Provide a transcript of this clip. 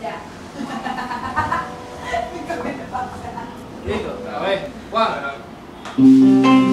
Ya. Listo, a ver. Cuatro.